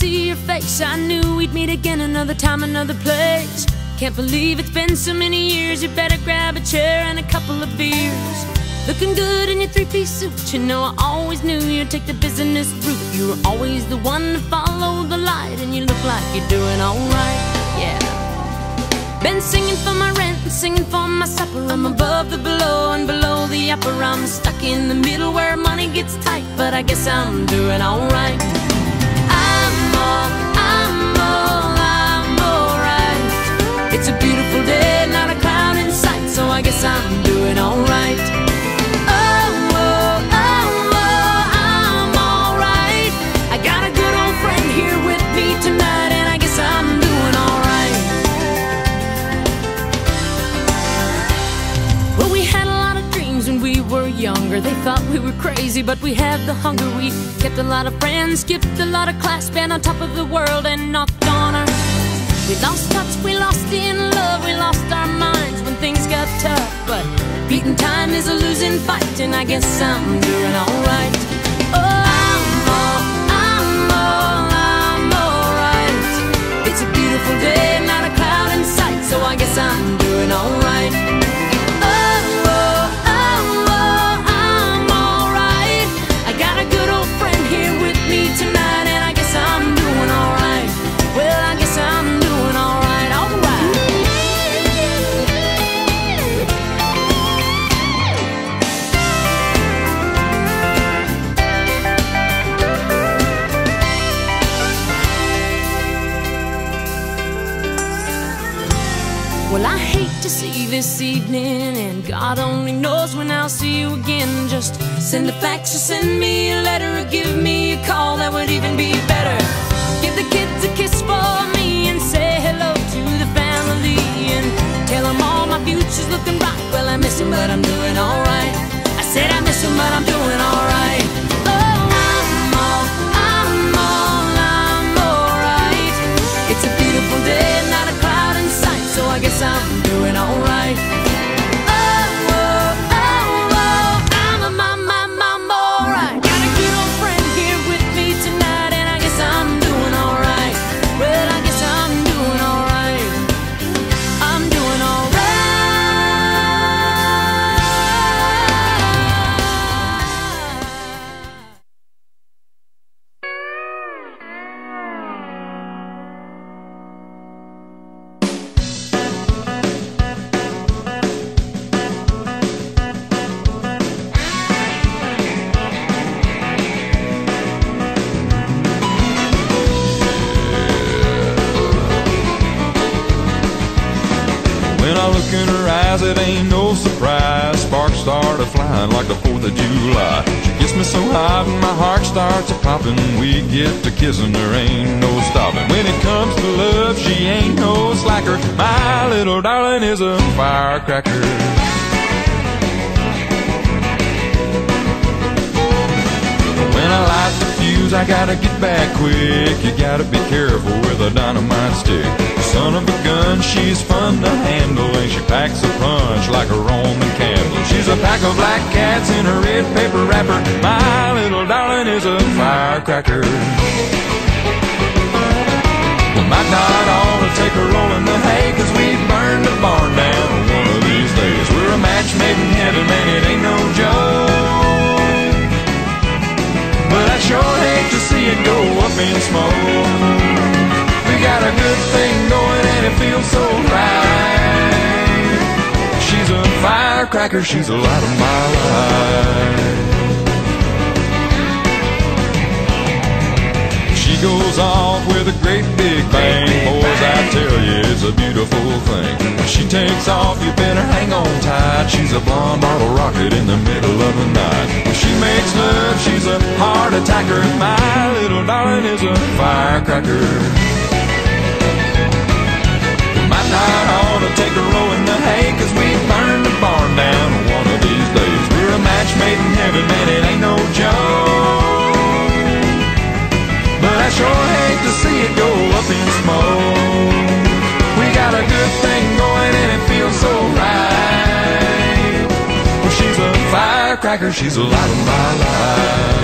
see your face, I knew we'd meet again another time, another place. Can't believe it's been so many years. You better grab a chair and a couple of beers. Looking good in your three-piece suit. You know I always knew you'd take the business route. You were always the one to follow the light, and you look like you're doing alright. Yeah. Been singing for my and singing for my supper. I'm above the below and below the upper. I'm stuck in the middle where money gets tight, but I guess I'm doing alright. I'm all, I'm all, I'm alright. It's a beautiful day, not a cloud in sight, so I guess I'm doing alright. Were crazy, but we had the hunger. We kept a lot of friends, skipped a lot of class, been on top of the world, and knocked on our. We lost touch, we lost in love, we lost our minds when things got tough. But beating time is a losing fight, and I guess I'm doing alright. Oh. It's a beautiful day, not a cloud in sight, so I guess I'm doing alright. Well, I hate to see this evening, and God only knows when I'll see you again. Just send a fax or send me a letter or give me a call, look in her eyes, it ain't no surprise. Sparks start started flying like the 4th of July. She gets me so hot and my heart starts a popping. We get to kissing, there ain't no stopping. When it comes to love, she ain't no slacker. My little darling is a firecracker. When I light the fuse, I gotta get back quick. You gotta be careful with a dynamite stick. Son of a gun, she's fun to handle, and she packs a punch like a Roman candle. She's a pack of black cats in a red paper wrapper. My little darling is a firecracker. We might not ought to take a roll in the hay, cause we it feels so right. She's a firecracker, she's the light of my life. She goes off with a great big bang. Boys, I tell you, it's a beautiful thing. When she takes off, you better hang on tight. She's a blonde bottle rocket in the middle of the night. When she makes love, she's a heart attacker. My little darling is a firecracker. Man, it ain't no joke. But I sure hate to see it go up in smoke. We got a good thing going and it feels so right. Well, she's a firecracker, she's a light of my life.